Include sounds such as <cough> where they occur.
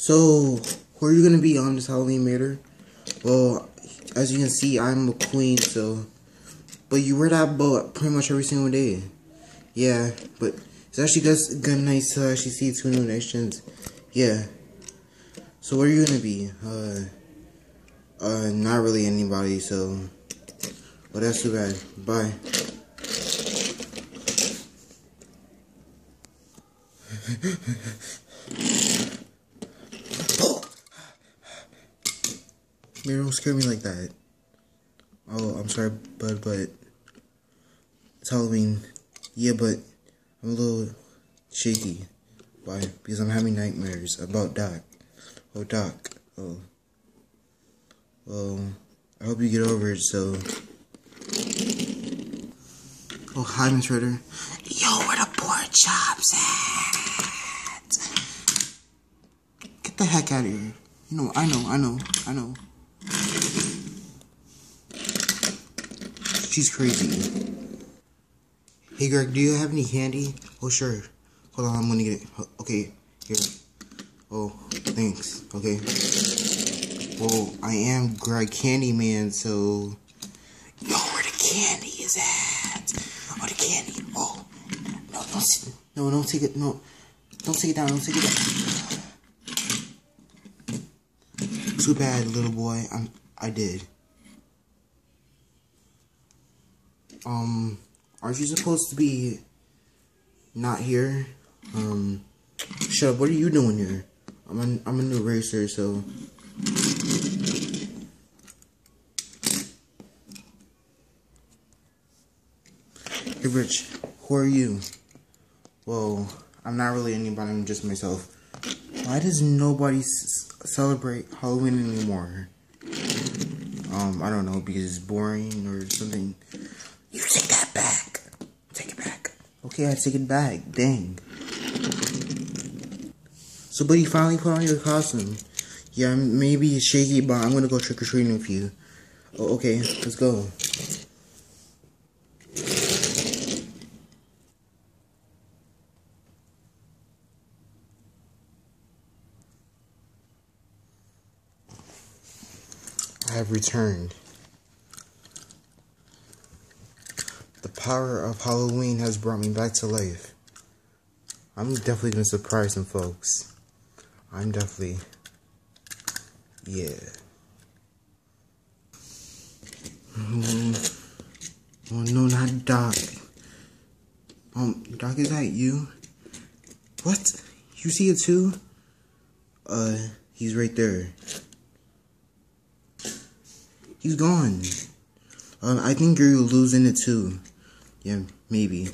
So, who are you gonna be on this Halloween murder? Well, as you can see, I'm a queen, so. But you wear that boat pretty much every single day. Yeah, but it's actually good, good nice to actually see two new nations. Yeah. So, what are you gonna be? Uh, uh, not really anybody, so. Well, that's too bad. Bye. <laughs> Mary, don't scare me like that. Oh, I'm sorry, bud, but it's Halloween. Yeah, but I'm a little shaky. Why? Because I'm having nightmares about Doc. Oh, Doc. Oh. Well, I hope you get over it, so. Oh, hi, Miss Fritter. Yo, where the pork chops at? Get the heck out of here. You know, I know, I know, I know. She's crazy. Hey, Greg, do you have any candy? Oh, sure. Hold on, I'm gonna get it. Okay, here. Oh, thanks. Okay. Well, I am Greg Candyman, so. Yo, where the candy is at? Oh, the candy. Oh, no, don't, no, don't take it. No, don't take it down. Don't take it down. Too bad, little boy. I'm. I did. Um, aren't you supposed to be not here? Um, shut up. What are you doing here? I'm a, I'm a new racer, so. Hey, Rich, who are you? Well, I'm not really anybody, I'm just myself. Why does nobody celebrate Halloween anymore? Um, I don't know, because it's boring or something. You take that back. Take it back. Okay, I take it back. Dang. So, buddy, finally put on your costume. Yeah, maybe it's shaky, but I'm gonna go trick-or-treating with you. Oh, okay, let's go. Have returned. The power of Halloween has brought me back to life. I'm definitely gonna surprise some folks. I'm definitely, yeah. Oh, oh no, not Doc. Um, Doc, is that you? What? You see it too? Uh, he's right there. He's gone. Um, I think you're losing it too. Yeah, maybe.